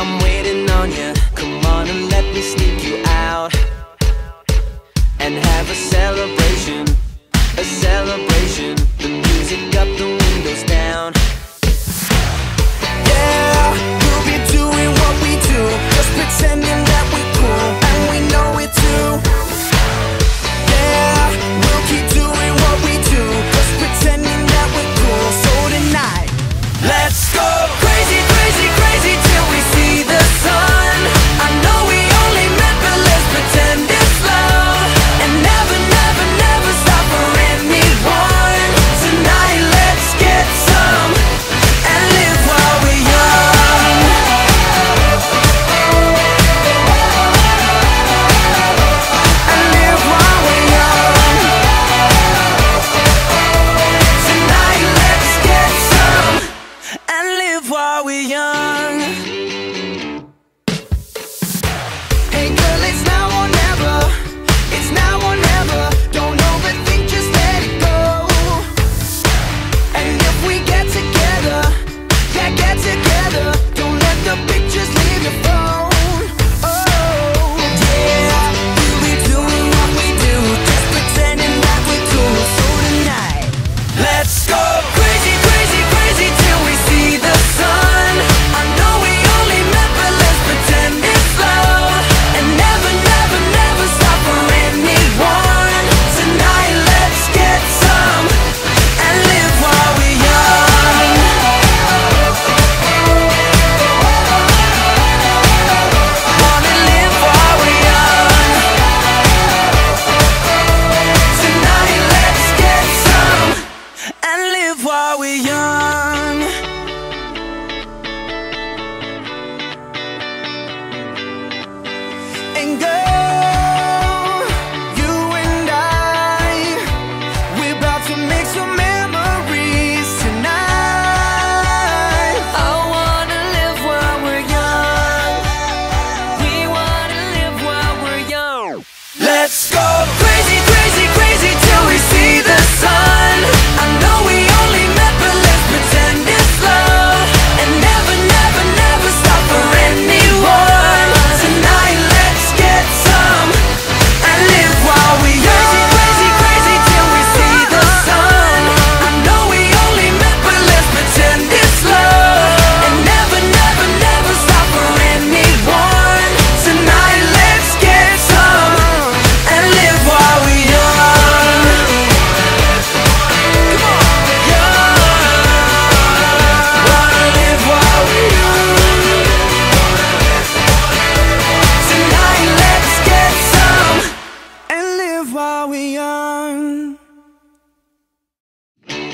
I'm waiting on you. Come on and let me sneak you out and have a celebration, a celebration. The music up, the windows down. Yeah, we'll be doing what we do, just pretending that we're cool and we know it too. Let's go! sonhar. while we're young.